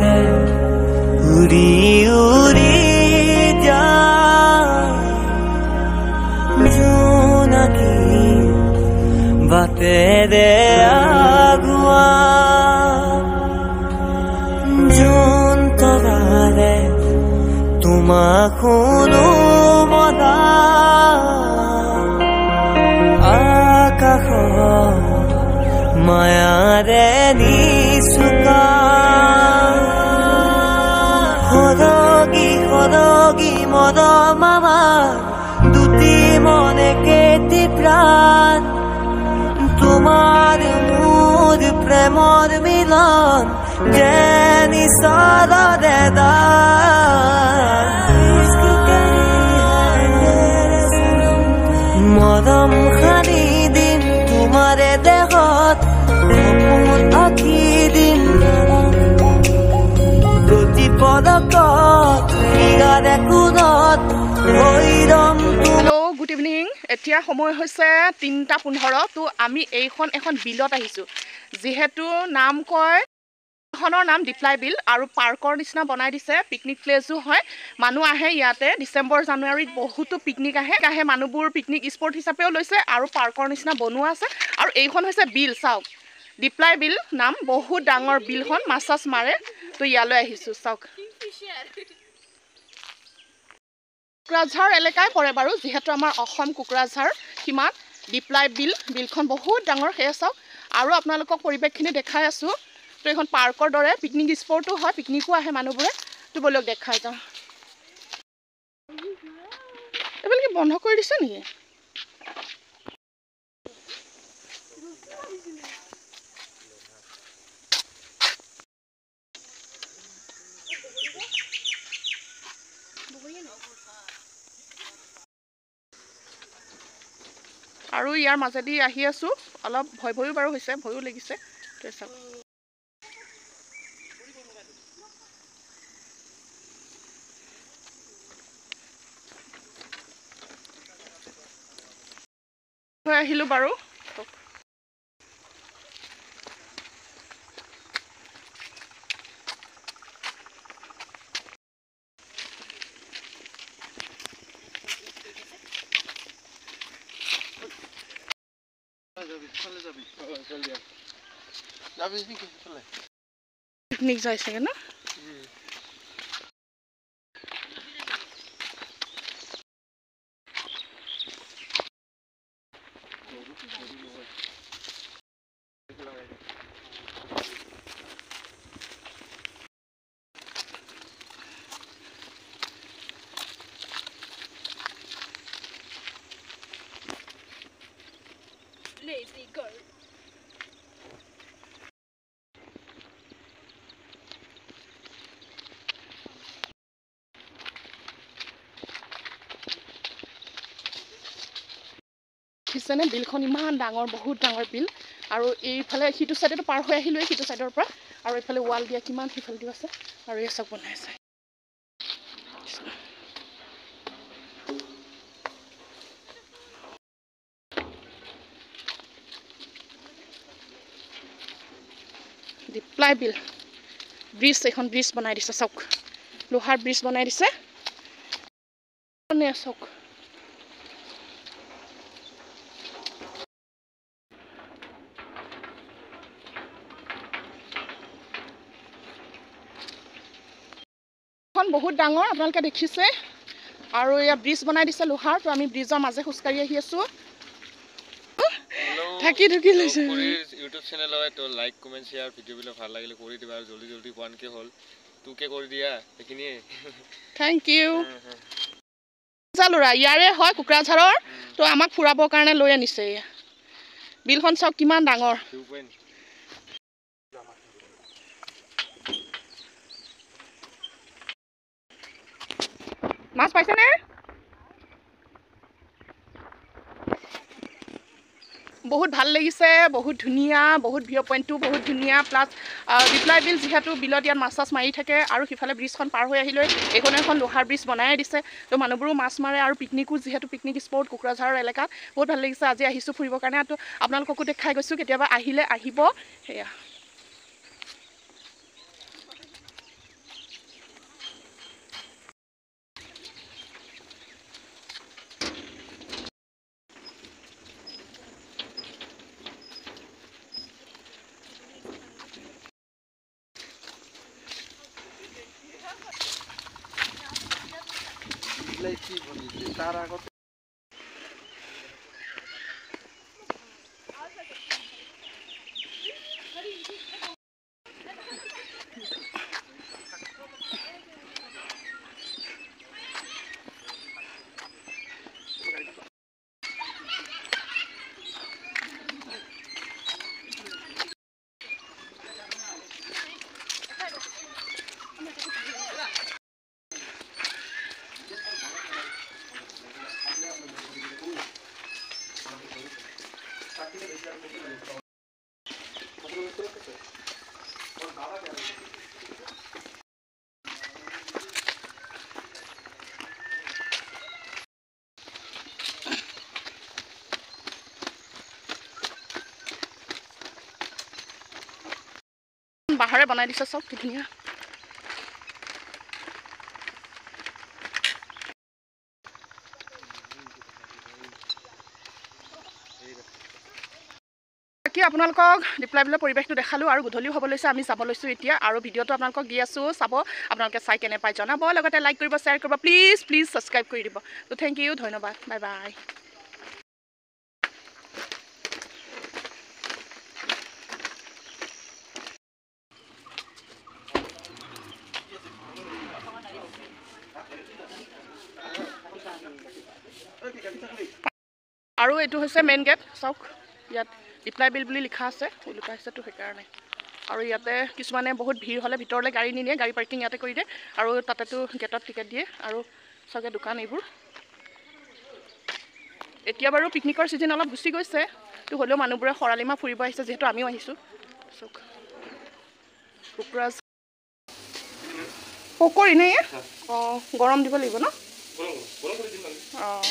পাগল উড়ি উড়ি যো নাকি বাতে দে আগুয়া। জোন তরালে তোমা কোনো মদা আকাশ মায়ারে নিচুকা সদগী সদগী মদ মামা দুটি মনে কেটি প্ৰাণ তোমাৰ মোৰ প্ৰেমৰ মিলন যেনি চলৰে মদম খানি দিম তোমাৰে দেহত আঁকি দিম প্ৰতি পদকত গুড ইভিনিং। এতিয়া সময় হৈছে তিনিটা পোন্ধৰ। তো আমি এইখন এখন বিলত আহিছোঁ। যিহেতু নাম কয় খনৰ নাম ডিপ্লাই বিল আৰু পাৰ্কৰ নিচিনা বনাই দিছে। পিকনিক প্লেচো হয়। মানুহ আহে ইয়াতে। ডিচেম্বৰ জানুৱাৰীত বহুতো পিকনিক আহে। আহে মানুহবোৰ পিকনিক স্পট হিচাপেও লৈছে আৰু পাৰ্কৰ নিচিনা বনোৱা আছে। আৰু এইখন হৈছে বিল চাওক। ডিপ্লাই বিল নাম বহুত ডাঙৰ বিলখন। মাছ চাছ মাৰে। তো ইয়ালৈ আহিছোঁ চাওক। কোকৰাঝাৰ এলেকাই পৰে বাৰু যিহেতু আমাৰ অসম কোকৰাঝাৰ সীমাত ডিপ্লাই বিল বিলখন বহুত ডাঙৰ সেয়ে চাওক। আৰু আপোনালোকক পৰিৱেশখিনি দেখাই আছোঁ। তো এইখন পাৰ্কৰ দৰে পিকনিক স্পটো হয় পিকনিকো আহে মানুহবোৰে। তো বলক দেখাই যাওঁ। এইবিলাক বন্ধ কৰি দিছে নেকি? আৰু ইয়াৰ মাজেদি আহি আছোঁ। অলপ ভয় ভয়ো বাৰু হৈছে ভয়ো লাগিছে। আহিলোঁ বাৰু। পিকনিক যায় চাগে ন Lazy girl. দেখিছেনে বিলখন ইমান ডাঙৰ বহুত ডাঙৰ বিল। আৰু এইফালে সিটো ছাইডেতো পাৰ হৈ আহিলোৱে সিটো ছাইডৰ পৰা। আৰু এইফালে ৱাল দিয়া কিমান সিফালেদিও আছে। আৰু এই চব বনাই আছে। ডিপ্লাই বিল ব্ৰিজ এখন ব্ৰিজ বনাই দিছে চাওক। লোহাৰ ব্ৰিজ বনাই দিছে। চাওক। বহুত ডাঙৰ আপোনালোকে দেখিছে। আৰু এয়া ব্ৰিজ বনাই দিছে লোহাৰ তো আমি ব্ৰিজৰ মাজে খোজকাঢ়ি আহি আছোঁ। থাকি থাকি লৈছে ইউটিউব চেনেল হয় তো লাইক কমেণ্ট শ্বেয়াৰ ভিডিঅ'বিলাক ভাল লাগিলে কৰি দিবা আৰু জলদি জলদি ওৱান কে হ'ল। টু কে কৰি দিয়া সেইখিনিয়ে। থেংক ইউ ল'ৰা ইয়াৰে হয় কোকৰাঝাৰৰ তো আমাক ফুৰাবৰ কাৰণে লৈ আনিছে। এয়া বিলখন চাওক কিমান ডাঙৰ। মাছ পাইছেনে? বহুত ভাল লাগিছে বহুত ধুনীয়া বহুত ভিউ পইণ্টটো বহুত ধুনীয়া প্লাছ ৰিপ্লাই বিল যিহেতু বিলত ইয়াত মাছ চাছ মাৰি থাকে আৰু সিফালে ব্ৰিজখন পাৰ হৈ আহিলৈ এইখন এখন লোহাৰ ব্ৰিজ বনাই দিছে। তো মানুহবোৰো মাছ মাৰে আৰু পিকনিকো যিহেতু পিকনিক স্পট কোকৰাঝাৰৰ এলেকাত। বহুত ভাল লাগিছে আজি আহিছোঁ ফুৰিবৰ কাৰণে। তো আপোনালোককো দেখাই গৈছোঁ কেতিয়াবা আহিলে আহিব। সেয়া। Bonito, está. বাঁহৰে বনাই দিছে চব ধুনীয়া। আপোনালোকক ডিপ্লাই বিলৰ পৰিৱেশটো দেখালোঁ আৰু গধূলিও হ'ব লৈছে আমি যাব লৈছোঁ এতিয়া আৰু ভিডিঅ'টো আপোনালোকক দি আছোঁ চাব আপোনালোকে চাই কেনে পাই জনাব লগতে লাইক কৰিব শ্বেয়াৰ কৰিব প্লিজ প্লিজ ছাবস্ক্ৰাইব কৰি দিব। ত' থেংক ইউ ধন্যবাদ বাই বাই আৰু এইটো হৈছে মেইন গেট চাওক ইয়াত ৰিপ্লাই বিল বুলি লিখা আছে ওলোটা হৈছেতো সেইকাৰণে। আৰু ইয়াতে কিছুমানে বহুত ভিৰ হ'লে ভিতৰলৈ গাড়ী নিনিয়ে গাড়ী পাৰ্কিং ইয়াতে কৰি দিয়ে আৰু তাতেতো গেটত টিকেট দিয়ে আৰু চাগে দোকান এইবোৰ। এতিয়া বাৰু পিকনিকৰ ছিজন অলপ গুচি গৈছে তো হ'লেও মানুহবোৰে খৰালি মাহ ফুৰিব আহিছে যিহেতু আমিও আহিছোঁ। চাওক। কুকুৰা পকৰি নে অঁ গৰম দিব লাগিব ন? অঁ।